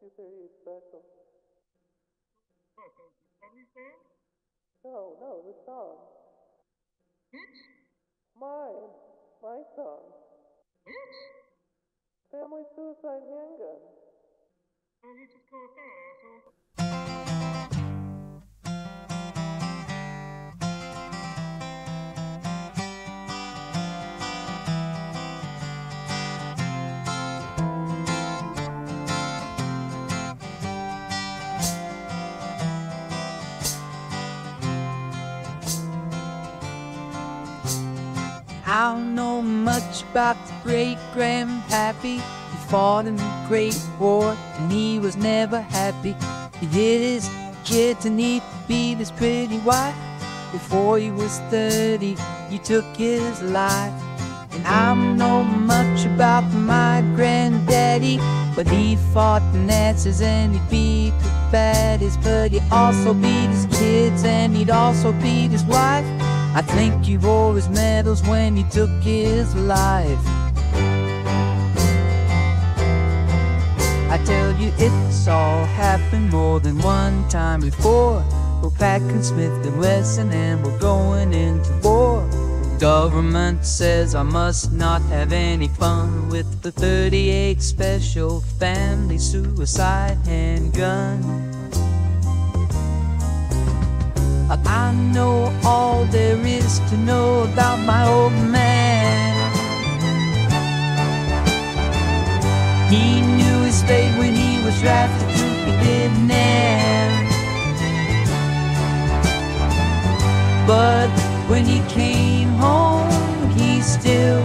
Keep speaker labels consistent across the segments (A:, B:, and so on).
A: 238 special.
B: What, the Family Band?
A: No, no, the song.
B: Which?
A: Mine. My song.
B: Which?
A: Family Suicide Handgun.
B: Oh, you just call it that, asshole.
C: Don't know much about the great grandpappy. He fought in the Great War and he was never happy. He did his kid to need to be this pretty wife. Before he was 30, you took his life. And I don't know much about my granddaddy, but he fought the Nazis and he beat the baddies. But he also beat his kids and he'd also beat his wife. I think he wore his medals when he took his life. I tell you, it's all happened more than one time before. We're packing Smith and Wesson and we're going into war. Government says I must not have any fun with the 38 special family suicide handgun. I know to know about my old man. He knew his fate when he was drafted to Vietnam. But when he came home, he still,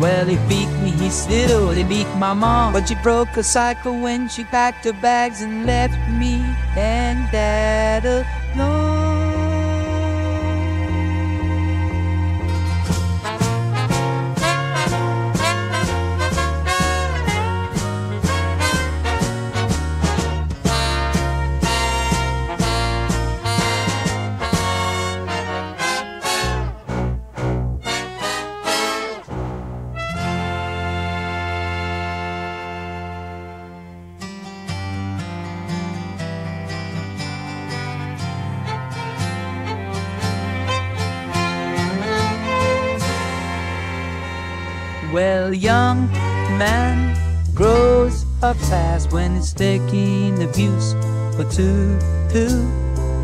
C: well, he beat me, he still, he beat my mom. But she broke a cycle when she packed her bags and left me and dad alone. Well, young man grows up fast when it's taking abuse for two, two.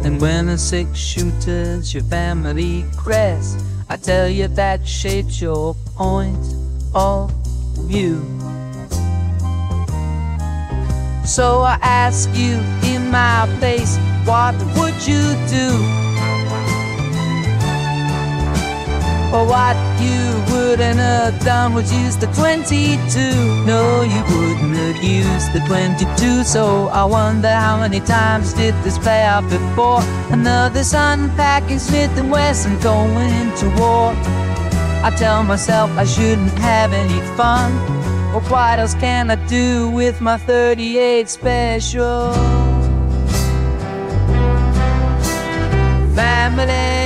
C: And when a six shooter's your family crest, I tell you that shapes your point of view. So I ask you in my place, what would you do? Or what you wouldn't have done was use the 22. No, you wouldn't have used the 22. So I wonder how many times did this play out before? Another unpacking Smith and Wesson going to war. I tell myself I shouldn't have any fun. Or what else can I do with my 38 special? Family